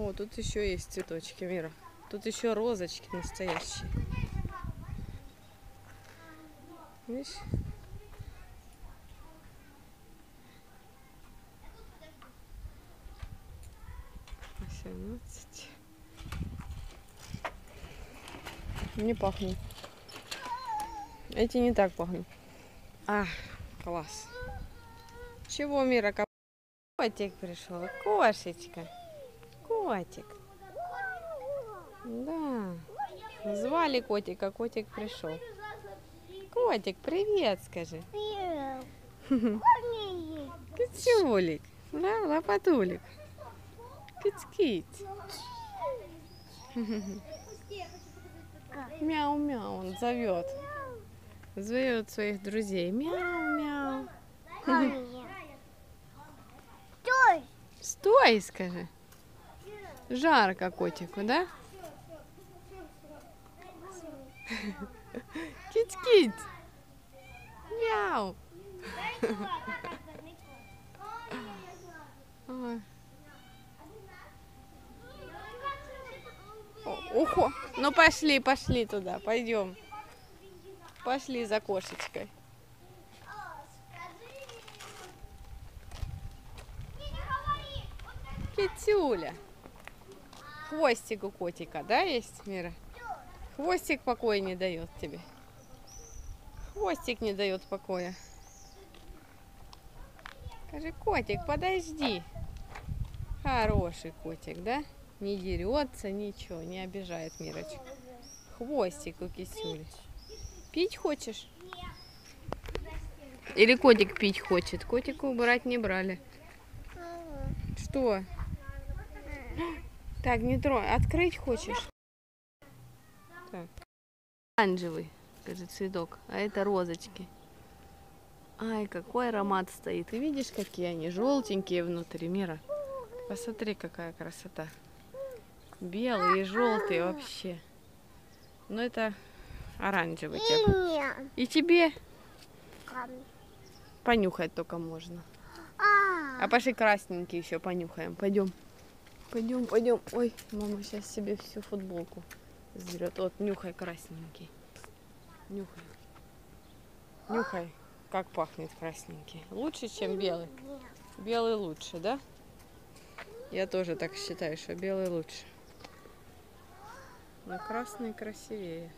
О, тут еще есть цветочки, Мира. Тут еще розочки настоящие. Видишь? Восемнадцать. Не пахнет. Эти не так пахнут. А, класс. Чего, Мира, Котик пришел. Кошечка. Котик. Да. Звали котика, котик пришел. Котик, привет, скажи. Кицюлик. Да, лопатулик. Киц-киц. Мяу-мяу, он зовет. Зовет своих друзей. Мяу-мяу. Стой, скажи. Жарко котику, да? Киць-киць. Мяу. Ухо. Ну пошли, пошли туда, пойдем. Пошли за кошечкой. Китюля. Хвостик у котика, да, есть, Мира? Хвостик покоя не дает тебе. Хвостик не дает покоя. Скажи, котик, подожди. Хороший котик, да? Не дерется, ничего, не обижает Мирочку. Хвостик у кисюли. Пить хочешь? Или котик пить хочет? Котика убрать не брали. Что? Так, не трой. Открыть хочешь? Оранжевый, скажи, цветок. А это розочки. Ай, какой аромат стоит. Ты видишь, какие они желтенькие внутри мира? Посмотри, какая красота. Белые и желтые вообще. Ну, это оранжевый. тебе. И тебе понюхать только можно. А, пошли красненький еще понюхаем. Пойдем. Пойдем, пойдем. Ой, мама сейчас себе всю футболку сдерет. Вот, нюхай красненький. Нюхай. Нюхай, как пахнет красненький. Лучше, чем белый. Белый лучше, да? Я тоже так считаю, что белый лучше. Но красный красивее.